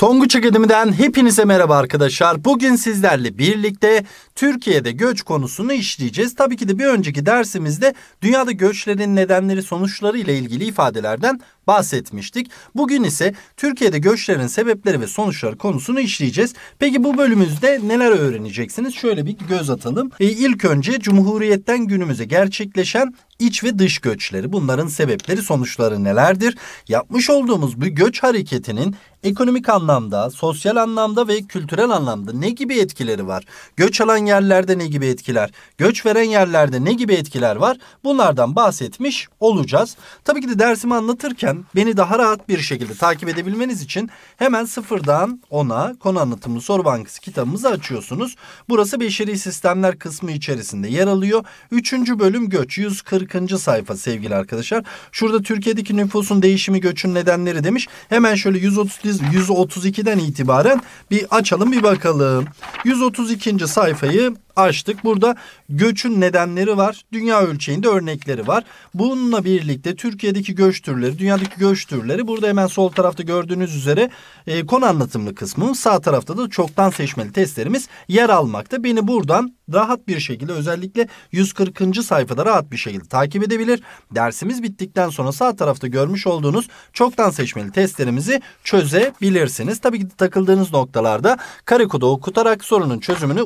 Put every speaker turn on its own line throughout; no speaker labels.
Tonguç Akademi'den hepinize merhaba arkadaşlar. Bugün sizlerle birlikte Türkiye'de göç konusunu işleyeceğiz. Tabii ki de bir önceki dersimizde dünyada göçlerin nedenleri sonuçları ile ilgili ifadelerden bahsetmiştik. Bugün ise Türkiye'de göçlerin sebepleri ve sonuçları konusunu işleyeceğiz. Peki bu bölümümüzde neler öğreneceksiniz? Şöyle bir göz atalım. E, ilk önce Cumhuriyet'ten günümüze gerçekleşen iç ve dış göçleri, bunların sebepleri, sonuçları nelerdir? Yapmış olduğumuz bu göç hareketinin ekonomik anlamda, sosyal anlamda ve kültürel anlamda ne gibi etkileri var? Göç alan yerlerde ne gibi etkiler? Göç veren yerlerde ne gibi etkiler var? Bunlardan bahsetmiş olacağız. Tabii ki de dersimi anlatırken beni daha rahat bir şekilde takip edebilmeniz için hemen sıfırdan ona konu anlatımlı soru bankası kitabımızı açıyorsunuz. Burası beşeri sistemler kısmı içerisinde yer alıyor. Üçüncü bölüm göç 140. sayfa sevgili arkadaşlar. Şurada Türkiye'deki nüfusun değişimi göçün nedenleri demiş. Hemen şöyle 130 132'den itibaren bir açalım bir bakalım. 132. sayfayı açtık. Burada göçün nedenleri var. Dünya ölçeğinde örnekleri var. Bununla birlikte Türkiye'deki göç türleri, dünyadaki göç türleri burada hemen sol tarafta gördüğünüz üzere e, konu anlatımlı kısmı. Sağ tarafta da çoktan seçmeli testlerimiz yer almakta. Beni buradan rahat bir şekilde özellikle 140. sayfada rahat bir şekilde takip edebilir. Dersimiz bittikten sonra sağ tarafta görmüş olduğunuz çoktan seçmeli testlerimizi çözebilirsiniz. Tabii ki takıldığınız noktalarda kare kodu okutarak sorunun çözümünü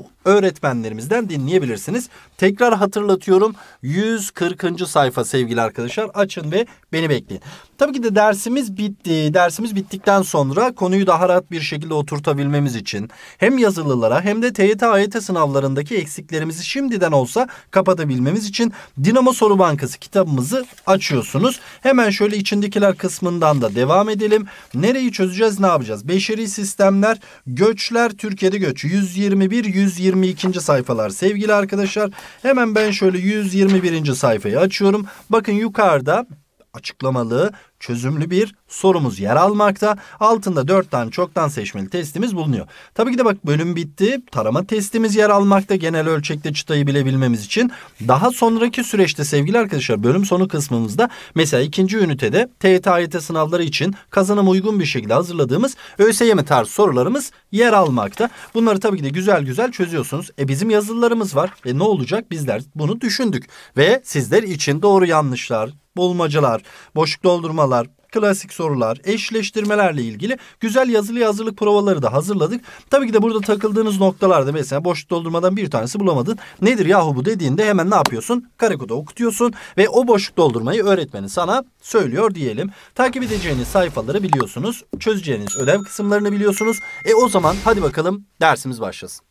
öğretmenlerimizden dinleyebilirsiniz. Tekrar hatırlatıyorum 140. sayfa sevgili arkadaşlar açın ve beni bekleyin. Tabii ki de dersimiz bitti. Dersimiz bittikten sonra konuyu daha rahat bir şekilde oturtabilmemiz için hem yazılılara hem de TYT AYT sınavlarındaki eksiklerimizi şimdiden olsa kapatabilmemiz için Dinamo Soru Bankası kitabımızı açıyorsunuz. Hemen şöyle içindekiler kısmından da devam edelim. Nereyi çözeceğiz ne yapacağız? Beşeri sistemler, göçler, Türkiye'de göç 121 122. sayfalar sevgili arkadaşlar. Hemen ben şöyle 121. sayfayı açıyorum. Bakın yukarıda açıklamalı, çözümlü bir sorumuz yer almakta. Altında dört tane çoktan seçmeli testimiz bulunuyor. Tabii ki de bak bölüm bitti. Tarama testimiz yer almakta genel ölçekte çıtayı bilebilmemiz için. Daha sonraki süreçte sevgili arkadaşlar bölüm sonu kısmımızda mesela ikinci ünitede TYT sınavları için kazanım uygun bir şekilde hazırladığımız ÖSYM tarzı sorularımız yer almakta. Bunları tabii ki de güzel güzel çözüyorsunuz. E bizim yazılılarımız var. E ne olacak? Bizler bunu düşündük. Ve sizler için doğru yanlışlar, bulmacalar, boşluk doldurmalar, klasik sorular, eşleştirmelerle ilgili güzel yazılı hazırlık provaları da hazırladık. Tabii ki de burada takıldığınız noktalarda mesela boşluk doldurmadan bir tanesi bulamadın. Nedir yahu bu dediğinde hemen ne yapıyorsun? Karekoda okutuyorsun ve o boşluk doldurmayı öğretmeni sana söylüyor diyelim. Takip edeceğiniz sayfaları biliyorsunuz. Çözeceğiniz ödev kısımlarını biliyorsunuz. E o zaman hadi bakalım dersimiz başlasın.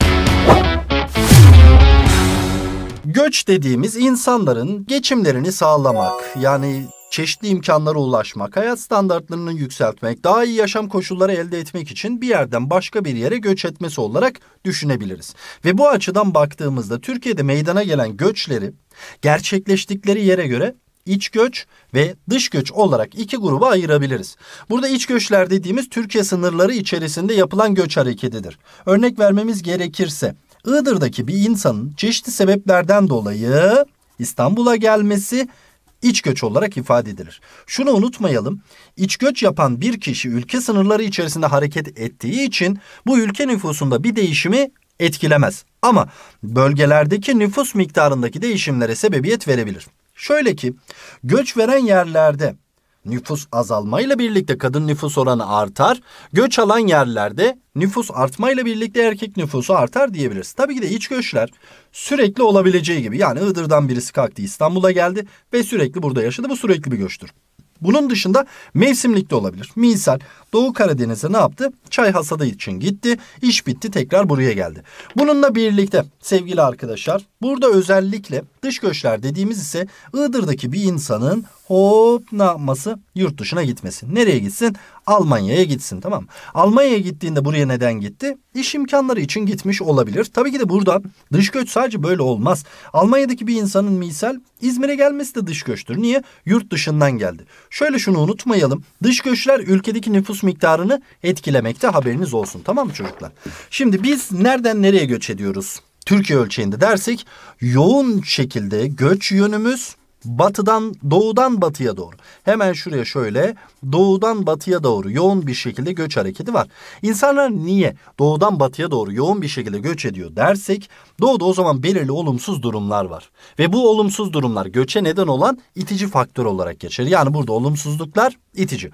Göç dediğimiz insanların geçimlerini sağlamak yani çeşitli imkanlara ulaşmak, hayat standartlarını yükseltmek, daha iyi yaşam koşulları elde etmek için bir yerden başka bir yere göç etmesi olarak düşünebiliriz. Ve bu açıdan baktığımızda Türkiye'de meydana gelen göçleri gerçekleştikleri yere göre iç göç ve dış göç olarak iki gruba ayırabiliriz. Burada iç göçler dediğimiz Türkiye sınırları içerisinde yapılan göç hareketidir. Örnek vermemiz gerekirse Iğdır'daki bir insanın çeşitli sebeplerden dolayı İstanbul'a gelmesi iç göç olarak ifade edilir. Şunu unutmayalım. İç göç yapan bir kişi ülke sınırları içerisinde hareket ettiği için bu ülke nüfusunda bir değişimi etkilemez. Ama bölgelerdeki nüfus miktarındaki değişimlere sebebiyet verebilir. Şöyle ki göç veren yerlerde nüfus azalmayla birlikte kadın nüfus oranı artar. Göç alan yerlerde nüfus artmayla birlikte erkek nüfusu artar diyebiliriz. Tabii ki de iç göçler sürekli olabileceği gibi yani Iğdır'dan birisi kalktı İstanbul'a geldi ve sürekli burada yaşadı. Bu sürekli bir göçtür. Bunun dışında mevsimlik de olabilir. Misal Doğu Karadeniz'e ne yaptı? Çay hasadı için gitti. İş bitti tekrar buraya geldi. Bununla birlikte sevgili arkadaşlar burada özellikle dış göçler dediğimiz ise Iğdır'daki bir insanın hop ne yapması? Yurt dışına gitmesi. Nereye gitsin? Almanya'ya gitsin tamam Almanya'ya gittiğinde buraya neden gitti? İş imkanları için gitmiş olabilir. Tabii ki de burada dış göç sadece böyle olmaz. Almanya'daki bir insanın misal İzmir'e gelmesi de dış göçtür. Niye? Yurt dışından geldi. Şöyle şunu unutmayalım. Dış göçler ülkedeki nüfus miktarını etkilemekte haberiniz olsun tamam mı çocuklar? Şimdi biz nereden nereye göç ediyoruz? Türkiye ölçeğinde dersek yoğun şekilde göç yönümüz batıdan doğudan batıya doğru. Hemen şuraya şöyle doğudan batıya doğru yoğun bir şekilde göç hareketi var. İnsanlar niye doğudan batıya doğru yoğun bir şekilde göç ediyor dersek doğuda o zaman belirli olumsuz durumlar var. Ve bu olumsuz durumlar göçe neden olan itici faktör olarak geçer. Yani burada olumsuzluklar itici.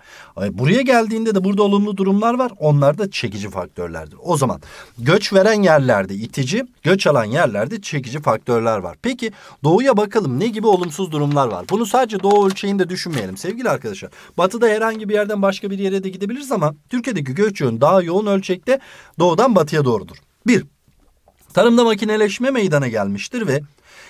Buraya geldiğinde de burada olumlu durumlar var. Onlar da çekici faktörlerdir. O zaman göç veren yerlerde itici, göç alan yerlerde çekici faktörler var. Peki doğuya bakalım ne gibi olumsuz durumlar var? Bunu sadece doğu ölçeğinde düşünmeyelim sevgili arkadaşlar. Batıda herhangi bir yerden başka bir yere de gidebiliriz ama Türkiye'deki göç yönü daha yoğun ölçekte doğudan batıya doğrudur. Bir, tarımda makineleşme meydana gelmiştir ve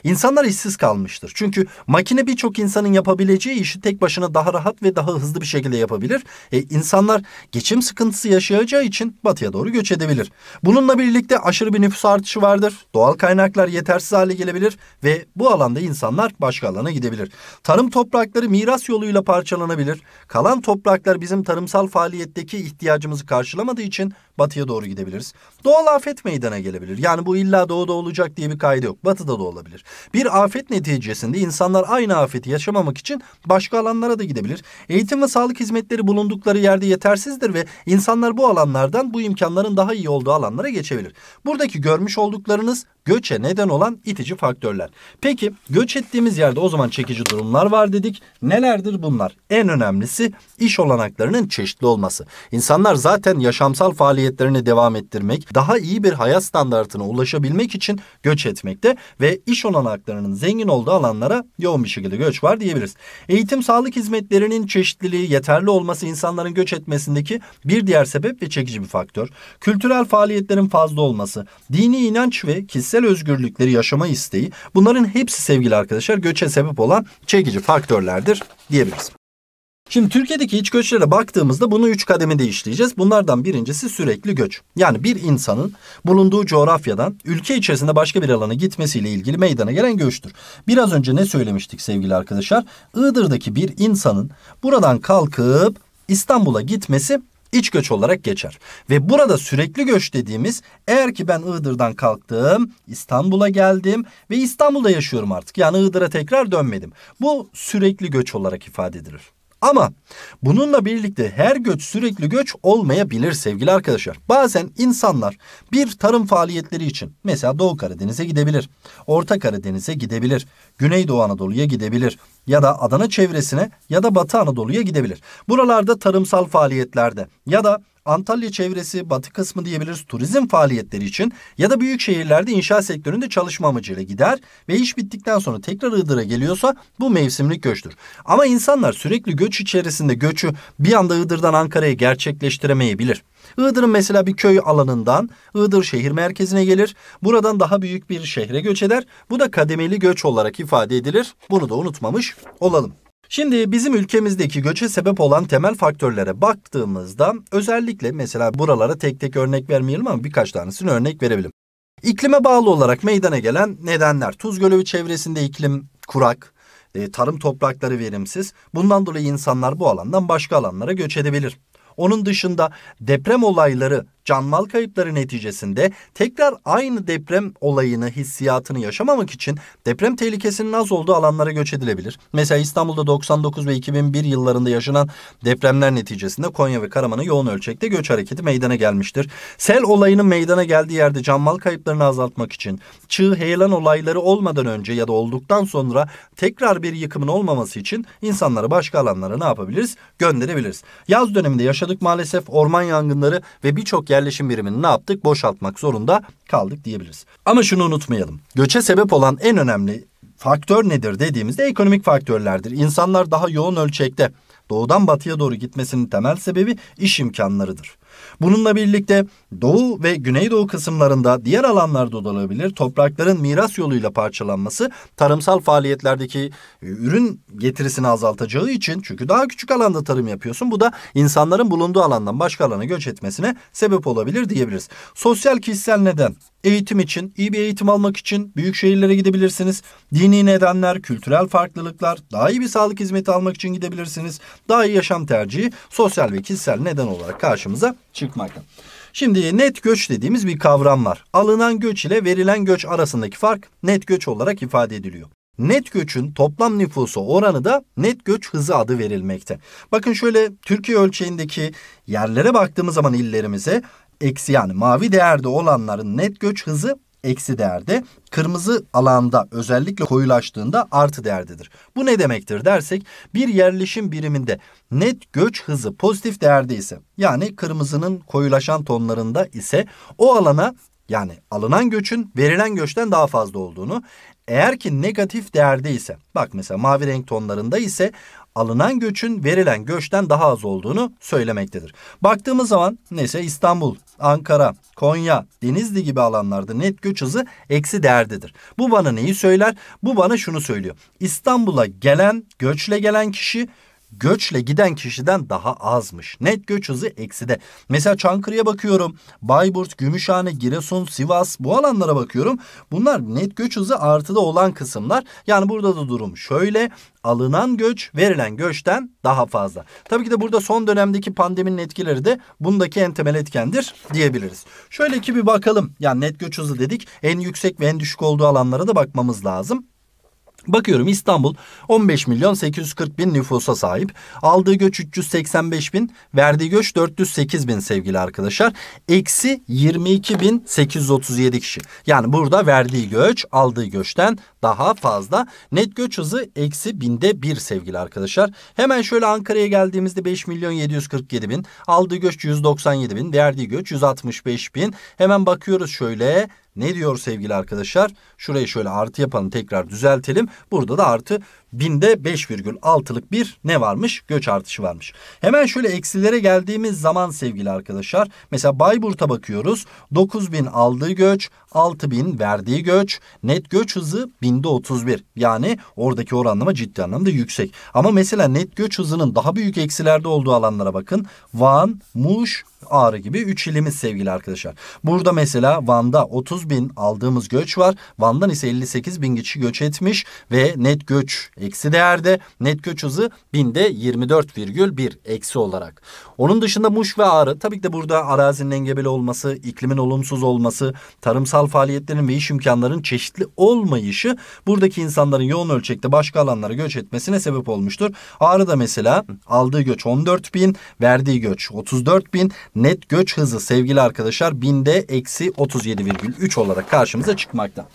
İnsanlar işsiz kalmıştır. Çünkü makine birçok insanın yapabileceği işi tek başına daha rahat ve daha hızlı bir şekilde yapabilir. E, insanlar geçim sıkıntısı yaşayacağı için batıya doğru göç edebilir. Bununla birlikte aşırı bir nüfus artışı vardır. Doğal kaynaklar yetersiz hale gelebilir ve bu alanda insanlar başka alana gidebilir. Tarım toprakları miras yoluyla parçalanabilir. Kalan topraklar bizim tarımsal faaliyetteki ihtiyacımızı karşılamadığı için batıya doğru gidebiliriz. Doğal afet meydana gelebilir. Yani bu illa doğuda olacak diye bir kaydı yok. Batıda da olabilir. Bir afet neticesinde insanlar aynı afeti yaşamamak için başka alanlara da gidebilir. Eğitim ve sağlık hizmetleri bulundukları yerde yetersizdir ve insanlar bu alanlardan bu imkanların daha iyi olduğu alanlara geçebilir. Buradaki görmüş olduklarınız göçe neden olan itici faktörler. Peki göç ettiğimiz yerde o zaman çekici durumlar var dedik. Nelerdir bunlar? En önemlisi iş olanaklarının çeşitli olması. İnsanlar zaten yaşamsal faaliyetlerini devam ettirmek, daha iyi bir hayat standartına ulaşabilmek için göç etmekte ve iş olanaklarının zengin olduğu alanlara yoğun bir şekilde göç var diyebiliriz. Eğitim sağlık hizmetlerinin çeşitliliği, yeterli olması insanların göç etmesindeki bir diğer sebep ve çekici bir faktör. Kültürel faaliyetlerin fazla olması, dini inanç ve kişisel kişisel özgürlükleri yaşama isteği bunların hepsi sevgili arkadaşlar göçe sebep olan çekici faktörlerdir diyebiliriz. Şimdi Türkiye'deki iç göçlere baktığımızda bunu üç kademede işleyeceğiz. Bunlardan birincisi sürekli göç. Yani bir insanın bulunduğu coğrafyadan ülke içerisinde başka bir alana gitmesiyle ilgili meydana gelen göçtür. Biraz önce ne söylemiştik sevgili arkadaşlar? Iğdır'daki bir insanın buradan kalkıp İstanbul'a gitmesi iç göç olarak geçer. Ve burada sürekli göç dediğimiz eğer ki ben Iğdır'dan kalktım, İstanbul'a geldim ve İstanbul'da yaşıyorum artık. Yani Iğdır'a tekrar dönmedim. Bu sürekli göç olarak ifade edilir. Ama bununla birlikte her göç sürekli göç olmayabilir sevgili arkadaşlar. Bazen insanlar bir tarım faaliyetleri için mesela Doğu Karadeniz'e gidebilir, Orta Karadeniz'e gidebilir, Güneydoğu Anadolu'ya gidebilir ya da Adana çevresine ya da Batı Anadolu'ya gidebilir. Buralarda tarımsal faaliyetlerde ya da Antalya çevresi, batı kısmı diyebiliriz turizm faaliyetleri için ya da büyük şehirlerde inşaat sektöründe çalışma amacıyla gider ve iş bittikten sonra tekrar Iğdır'a geliyorsa bu mevsimlik göçtür. Ama insanlar sürekli göç içerisinde göçü bir anda Iğdır'dan Ankara'ya gerçekleştiremeyebilir. Iğdır'ın mesela bir köy alanından Iğdır şehir merkezine gelir. Buradan daha büyük bir şehre göç eder. Bu da kademeli göç olarak ifade edilir. Bunu da unutmamış olalım. Şimdi bizim ülkemizdeki göçe sebep olan temel faktörlere baktığımızda özellikle mesela buralara tek tek örnek vermeyelim ama birkaç tanesini örnek verebilirim. İklime bağlı olarak meydana gelen nedenler. Tuz Gölü çevresinde iklim kurak, e, tarım toprakları verimsiz. Bundan dolayı insanlar bu alandan başka alanlara göç edebilir. Onun dışında deprem olayları can mal kayıpları neticesinde tekrar aynı deprem olayını, hissiyatını yaşamamak için deprem tehlikesinin az olduğu alanlara göç edilebilir. Mesela İstanbul'da 99 ve 2001 yıllarında yaşanan depremler neticesinde Konya ve Karaman'a yoğun ölçekte göç hareketi meydana gelmiştir. Sel olayının meydana geldiği yerde can mal kayıplarını azaltmak için çığ heyelan olayları olmadan önce ya da olduktan sonra tekrar bir yıkımın olmaması için insanları başka alanlara ne yapabiliriz? Gönderebiliriz. Yaz döneminde yaşadık maalesef orman yangınları ve birçok yer yerleşim birimini ne yaptık? Boşaltmak zorunda kaldık diyebiliriz. Ama şunu unutmayalım. Göçe sebep olan en önemli faktör nedir dediğimizde ekonomik faktörlerdir. İnsanlar daha yoğun ölçekte doğudan batıya doğru gitmesinin temel sebebi iş imkanlarıdır. Bununla birlikte doğu ve güneydoğu kısımlarında diğer alanlarda da olabilir. Toprakların miras yoluyla parçalanması tarımsal faaliyetlerdeki e, ürün getirisini azaltacağı için çünkü daha küçük alanda tarım yapıyorsun. Bu da insanların bulunduğu alandan başka alana göç etmesine sebep olabilir diyebiliriz. Sosyal kişisel neden Eğitim için, iyi bir eğitim almak için büyük şehirlere gidebilirsiniz. Dini nedenler, kültürel farklılıklar, daha iyi bir sağlık hizmeti almak için gidebilirsiniz. Daha iyi yaşam tercihi, sosyal ve kişisel neden olarak karşımıza çıkmakta. Şimdi net göç dediğimiz bir kavram var. Alınan göç ile verilen göç arasındaki fark net göç olarak ifade ediliyor. net göçün toplam nüfusu oranı da net göç hızı adı verilmekte. Bakın şöyle Türkiye ölçeğindeki yerlere baktığımız zaman illerimize eksi yani mavi değerde olanların net göç hızı eksi değerde, kırmızı alanda özellikle koyulaştığında artı değerdedir. Bu ne demektir dersek bir yerleşim biriminde net göç hızı pozitif değerde ise yani kırmızının koyulaşan tonlarında ise o alana yani alınan göçün verilen göçten daha fazla olduğunu, eğer ki negatif değerde ise bak mesela mavi renk tonlarında ise alınan göçün verilen göçten daha az olduğunu söylemektedir. Baktığımız zaman neyse İstanbul, Ankara, Konya, Denizli gibi alanlarda net göç hızı eksi değerdedir. Bu bana neyi söyler? Bu bana şunu söylüyor. İstanbul'a gelen, göçle gelen kişi göçle giden kişiden daha azmış. Net göç hızı ekside. Mesela Çankırı'ya bakıyorum. Bayburt, Gümüşhane, Giresun, Sivas bu alanlara bakıyorum. Bunlar net göç hızı artıda olan kısımlar. Yani burada da durum şöyle. Alınan göç verilen göçten daha fazla. Tabii ki de burada son dönemdeki pandeminin etkileri de bundaki en temel etkendir diyebiliriz. Şöyle ki bir bakalım. Yani net göç hızı dedik. En yüksek ve en düşük olduğu alanlara da bakmamız lazım. Bakıyorum İstanbul 15 milyon 840 bin nüfusa sahip. Aldığı göç 385 bin, verdiği göç 408 bin sevgili arkadaşlar. Eksi 22 bin 837 kişi. Yani burada verdiği göç aldığı göçten daha fazla. Net göç hızı eksi binde bir sevgili arkadaşlar. Hemen şöyle Ankara'ya geldiğimizde 5 milyon 747 bin. Aldığı göç 197 bin, verdiği göç 165 bin. Hemen bakıyoruz şöyle ne diyor sevgili arkadaşlar? Şurayı şöyle artı yapalım tekrar düzeltelim. Burada da artı binde 5,6'lık bir ne varmış? Göç artışı varmış. Hemen şöyle eksilere geldiğimiz zaman sevgili arkadaşlar. Mesela Bayburt'a bakıyoruz. 9000 aldığı göç, 6000 verdiği göç. Net göç hızı binde 31. Yani oradaki oranlama ciddi anlamda yüksek. Ama mesela net göç hızının daha büyük eksilerde olduğu alanlara bakın. Van, Muş, Ağrı gibi 3 ilimiz sevgili arkadaşlar. Burada mesela Van'da 30 bin aldığımız göç var. Van'dan ise 58 bin kişi göç etmiş ve net göç eksi değerde. Net göç hızı binde 24,1 eksi olarak. Onun dışında Muş ve Ağrı tabii ki de burada arazinin engebeli olması, iklimin olumsuz olması, tarımsal faaliyetlerin ve iş imkanlarının çeşitli olmayışı buradaki insanların yoğun ölçekte başka alanlara göç etmesine sebep olmuştur. Ağrı'da mesela aldığı göç 14 bin, verdiği göç 34 bin, net göç hızı sevgili arkadaşlar binde eksi 37,3 olarak karşımıza çıkmakta.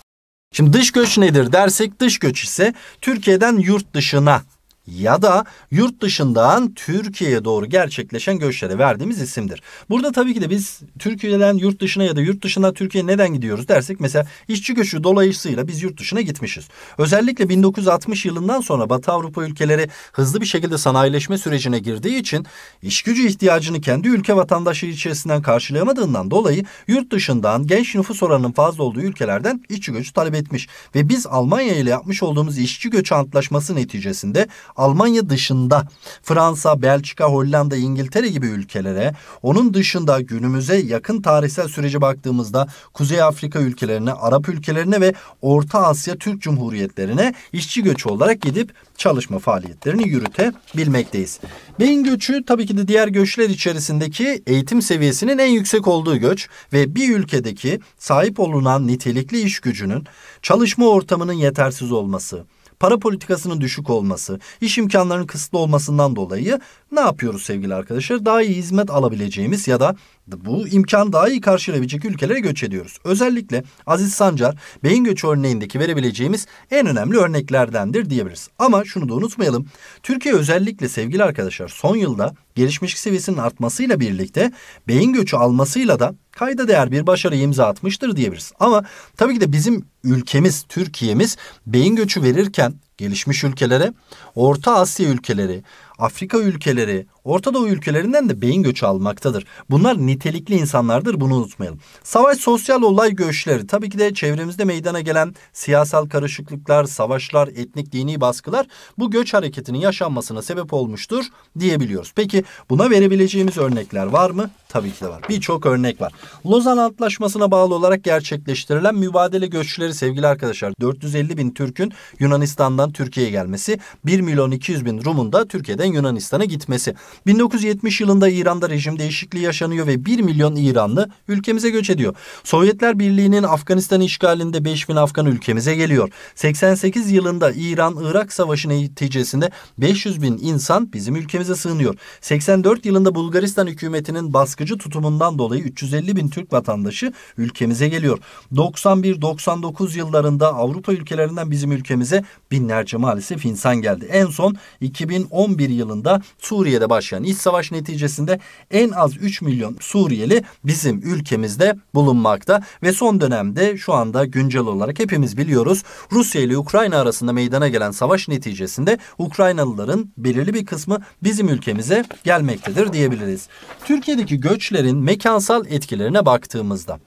Şimdi dış göç nedir dersek dış göç ise Türkiye'den yurt dışına ya da yurt dışından Türkiye'ye doğru gerçekleşen göçlere verdiğimiz isimdir. Burada tabii ki de biz Türkiye'den yurt dışına ya da yurt dışına Türkiye'ye neden gidiyoruz dersek mesela işçi göçü dolayısıyla biz yurt dışına gitmişiz. Özellikle 1960 yılından sonra Batı Avrupa ülkeleri hızlı bir şekilde sanayileşme sürecine girdiği için iş gücü ihtiyacını kendi ülke vatandaşı içerisinden karşılayamadığından dolayı yurt dışından genç nüfus oranının fazla olduğu ülkelerden işçi göçü talep etmiş ve biz Almanya ile yapmış olduğumuz işçi göçü antlaşması neticesinde Almanya dışında Fransa, Belçika, Hollanda, İngiltere gibi ülkelere, onun dışında günümüze yakın tarihsel sürece baktığımızda Kuzey Afrika ülkelerine, Arap ülkelerine ve Orta Asya Türk Cumhuriyetlerine işçi göçü olarak gidip çalışma faaliyetlerini yürütebilmekteyiz. Beyin göçü tabii ki de diğer göçler içerisindeki eğitim seviyesinin en yüksek olduğu göç ve bir ülkedeki sahip olunan nitelikli iş gücünün çalışma ortamının yetersiz olması, para politikasının düşük olması, iş imkanlarının kısıtlı olmasından dolayı ne yapıyoruz sevgili arkadaşlar? Daha iyi hizmet alabileceğimiz ya da bu imkan daha iyi karşılayabilecek ülkelere göç ediyoruz. Özellikle Aziz Sancar beyin göçü örneğindeki verebileceğimiz en önemli örneklerdendir diyebiliriz. Ama şunu da unutmayalım. Türkiye özellikle sevgili arkadaşlar son yılda gelişmişlik seviyesinin artmasıyla birlikte beyin göçü almasıyla da kayda değer bir başarı imza atmıştır diyebiliriz. Ama tabii ki de bizim ülkemiz, Türkiye'miz beyin göçü verirken gelişmiş ülkelere, Orta Asya ülkeleri, Afrika ülkeleri, Orta Doğu ülkelerinden de beyin göçü almaktadır. Bunlar nitelikli insanlardır bunu unutmayalım. Savaş sosyal olay göçleri tabii ki de çevremizde meydana gelen siyasal karışıklıklar, savaşlar, etnik dini baskılar bu göç hareketinin yaşanmasına sebep olmuştur diyebiliyoruz. Peki buna verebileceğimiz örnekler var mı? Tabii ki de var. Birçok örnek var. Lozan Antlaşması'na bağlı olarak gerçekleştirilen mübadele göçleri sevgili arkadaşlar 450 bin Türk'ün Yunanistan'dan Türkiye'ye gelmesi, 1 milyon 200 bin Rum'un da Türkiye'de Türkiye'den Yunanistan'a gitmesi. 1970 yılında İran'da rejim değişikliği yaşanıyor ve 1 milyon İranlı ülkemize göç ediyor. Sovyetler Birliği'nin Afganistan işgalinde 5 bin Afgan ülkemize geliyor. 88 yılında İran-Irak Savaşı neticesinde 500 bin insan bizim ülkemize sığınıyor. 84 yılında Bulgaristan hükümetinin baskıcı tutumundan dolayı 350 bin Türk vatandaşı ülkemize geliyor. 91-99 yıllarında Avrupa ülkelerinden bizim ülkemize binlerce maalesef insan geldi. En son 2011 yılında Suriye'de başlayan iç savaş neticesinde en az 3 milyon Suriyeli bizim ülkemizde bulunmakta ve son dönemde şu anda güncel olarak hepimiz biliyoruz Rusya ile Ukrayna arasında meydana gelen savaş neticesinde Ukraynalıların belirli bir kısmı bizim ülkemize gelmektedir diyebiliriz. Türkiye'deki göçlerin mekansal etkilerine baktığımızda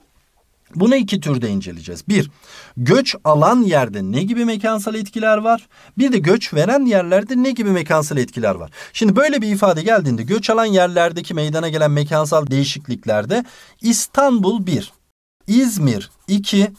bunu iki türde inceleyeceğiz. Bir, göç alan yerde ne gibi mekansal etkiler var? Bir de göç veren yerlerde ne gibi mekansal etkiler var? Şimdi böyle bir ifade geldiğinde göç alan yerlerdeki meydana gelen mekansal değişikliklerde İstanbul 1, İzmir 2,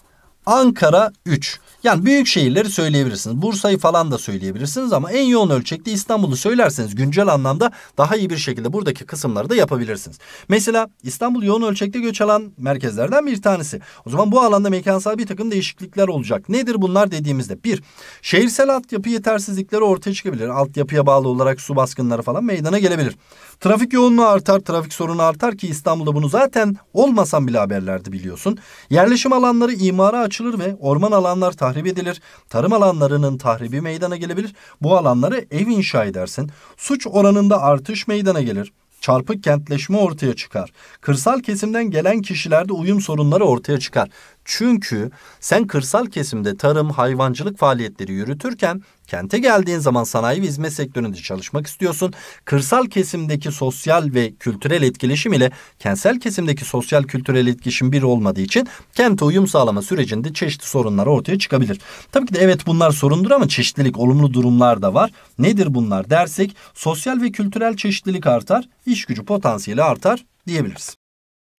Ankara 3. Yani büyük şehirleri söyleyebilirsiniz. Bursa'yı falan da söyleyebilirsiniz ama en yoğun ölçekte İstanbul'u söylerseniz güncel anlamda daha iyi bir şekilde buradaki kısımları da yapabilirsiniz. Mesela İstanbul yoğun ölçekte göç alan merkezlerden bir tanesi. O zaman bu alanda mekansal bir takım değişiklikler olacak. Nedir bunlar dediğimizde? Bir, şehirsel altyapı yetersizlikleri ortaya çıkabilir. Altyapıya bağlı olarak su baskınları falan meydana gelebilir. Trafik yoğunluğu artar, trafik sorunu artar ki İstanbul'da bunu zaten olmasam bile haberlerde biliyorsun. Yerleşim alanları imara açılır ve orman alanlar tahrip edilir. Tarım alanlarının tahribi meydana gelebilir. Bu alanları ev inşa edersin. Suç oranında artış meydana gelir çarpık kentleşme ortaya çıkar. Kırsal kesimden gelen kişilerde uyum sorunları ortaya çıkar. Çünkü sen kırsal kesimde tarım, hayvancılık faaliyetleri yürütürken kente geldiğin zaman sanayi ve hizmet sektöründe çalışmak istiyorsun. Kırsal kesimdeki sosyal ve kültürel etkileşim ile kentsel kesimdeki sosyal kültürel etkileşim bir olmadığı için kente uyum sağlama sürecinde çeşitli sorunlar ortaya çıkabilir. Tabii ki de evet bunlar sorundur ama çeşitlilik, olumlu durumlar da var. Nedir bunlar dersek sosyal ve kültürel çeşitlilik artar, iş gücü potansiyeli artar diyebiliriz.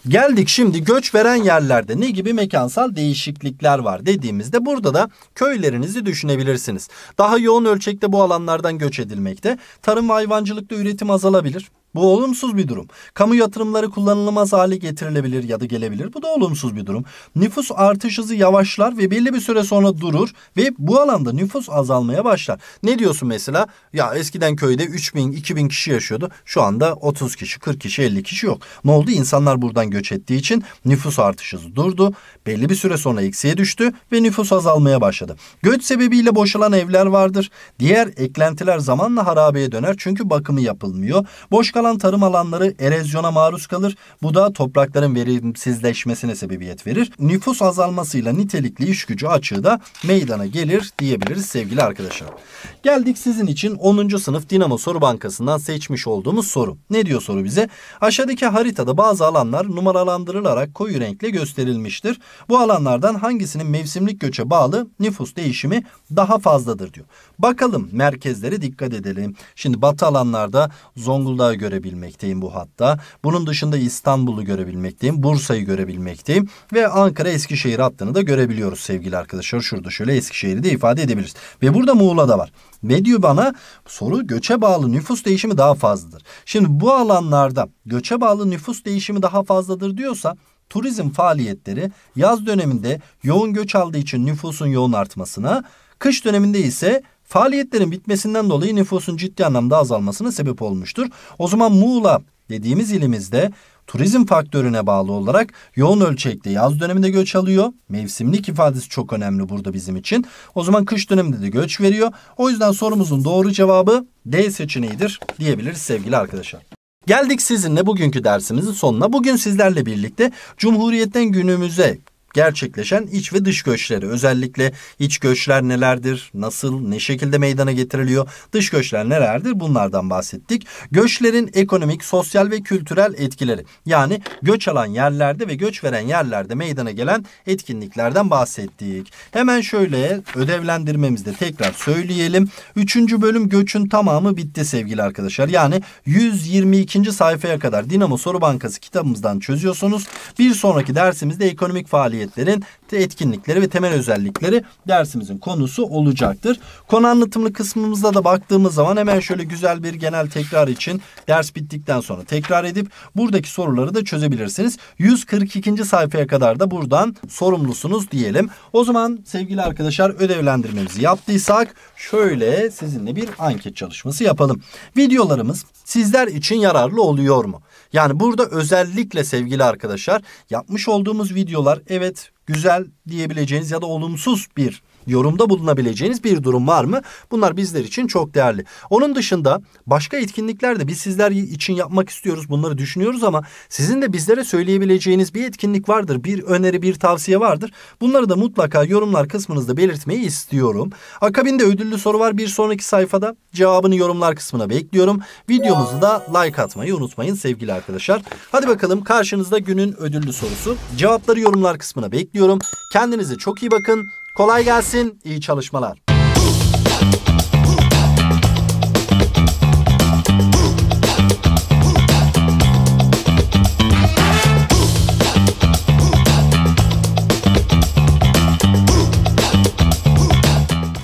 Geldik şimdi göç veren yerlerde ne gibi mekansal değişiklikler var dediğimizde burada da köylerinizi düşünebilirsiniz. Daha yoğun ölçekte bu alanlardan göç edilmekte. Tarım ve hayvancılıkta üretim azalabilir. Bu olumsuz bir durum. Kamu yatırımları kullanılamaz hale getirilebilir ya da gelebilir. Bu da olumsuz bir durum. Nüfus artış hızı yavaşlar ve belli bir süre sonra durur ve bu alanda nüfus azalmaya başlar. Ne diyorsun mesela? Ya eskiden köyde 3000 2000 kişi yaşıyordu. Şu anda 30 kişi, 40 kişi, 50 kişi yok. Ne oldu? İnsanlar buradan göç ettiği için nüfus artış hızı durdu. Belli bir süre sonra eksiye düştü ve nüfus azalmaya başladı. Göç sebebiyle boşalan evler vardır. Diğer eklentiler zamanla harabeye döner çünkü bakımı yapılmıyor. Boş kalan tarım alanları erozyona maruz kalır. Bu da toprakların verimsizleşmesine sebebiyet verir. Nüfus azalmasıyla nitelikli iş gücü açığı da meydana gelir diyebiliriz sevgili arkadaşlar. Geldik sizin için 10. sınıf Dinamo Soru Bankası'ndan seçmiş olduğumuz soru. Ne diyor soru bize? Aşağıdaki haritada bazı alanlar numaralandırılarak koyu renkle gösterilmiştir. Bu alanlardan hangisinin mevsimlik göçe bağlı nüfus değişimi daha fazladır diyor. Bakalım merkezlere dikkat edelim. Şimdi batı alanlarda Zonguldak'ı görebilmekteyim bu hatta. Bunun dışında İstanbul'u görebilmekteyim. Bursa'yı görebilmekteyim. Ve Ankara Eskişehir hattını da görebiliyoruz sevgili arkadaşlar. Şurada şöyle Eskişehir'i de ifade edebiliriz. Ve burada Muğla da var. Ne diyor bana? Soru göçe bağlı nüfus değişimi daha fazladır. Şimdi bu alanlarda göçe bağlı nüfus değişimi daha fazladır diyorsa turizm faaliyetleri yaz döneminde yoğun göç aldığı için nüfusun yoğun artmasına, kış döneminde ise faaliyetlerin bitmesinden dolayı nüfusun ciddi anlamda azalmasına sebep olmuştur. O zaman Muğla dediğimiz ilimizde turizm faktörüne bağlı olarak yoğun ölçekte yaz döneminde göç alıyor. Mevsimlik ifadesi çok önemli burada bizim için. O zaman kış döneminde de göç veriyor. O yüzden sorumuzun doğru cevabı D seçeneğidir diyebiliriz sevgili arkadaşlar. Geldik sizinle bugünkü dersimizin sonuna. Bugün sizlerle birlikte Cumhuriyet'ten günümüze gerçekleşen iç ve dış göçleri. Özellikle iç göçler nelerdir, nasıl, ne şekilde meydana getiriliyor, dış göçler nelerdir bunlardan bahsettik. Göçlerin ekonomik, sosyal ve kültürel etkileri yani göç alan yerlerde ve göç veren yerlerde meydana gelen etkinliklerden bahsettik. Hemen şöyle ödevlendirmemizde tekrar söyleyelim. Üçüncü bölüm göçün tamamı bitti sevgili arkadaşlar. Yani 122. sayfaya kadar Dinamo Soru Bankası kitabımızdan çözüyorsunuz. Bir sonraki dersimizde ekonomik faaliyet faaliyetlerin etkinlikleri ve temel özellikleri dersimizin konusu olacaktır. Konu anlatımlı kısmımızda da baktığımız zaman hemen şöyle güzel bir genel tekrar için ders bittikten sonra tekrar edip buradaki soruları da çözebilirsiniz. 142. sayfaya kadar da buradan sorumlusunuz diyelim. O zaman sevgili arkadaşlar ödevlendirmemizi yaptıysak şöyle sizinle bir anket çalışması yapalım. Videolarımız sizler için yararlı oluyor mu? Yani burada özellikle sevgili arkadaşlar yapmış olduğumuz videolar evet güzel diyebileceğiniz ya da olumsuz bir yorumda bulunabileceğiniz bir durum var mı? Bunlar bizler için çok değerli. Onun dışında başka etkinlikler de biz sizler için yapmak istiyoruz. Bunları düşünüyoruz ama sizin de bizlere söyleyebileceğiniz bir etkinlik vardır. Bir öneri, bir tavsiye vardır. Bunları da mutlaka yorumlar kısmınızda belirtmeyi istiyorum. Akabinde ödüllü soru var bir sonraki sayfada. Cevabını yorumlar kısmına bekliyorum. Videomuzu da like atmayı unutmayın sevgili arkadaşlar. Hadi bakalım karşınızda günün ödüllü sorusu. Cevapları yorumlar kısmına bekliyorum. Kendinize çok iyi bakın. Kolay gelsin, iyi çalışmalar.